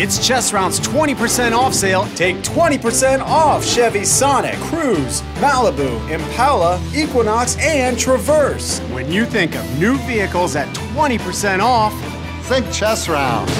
It's Chesrown's 20% off sale. Take 20% off Chevy Sonic, Cruze, Malibu, Impala, Equinox, and Traverse. When you think of new vehicles at 20% off, think Chess Round.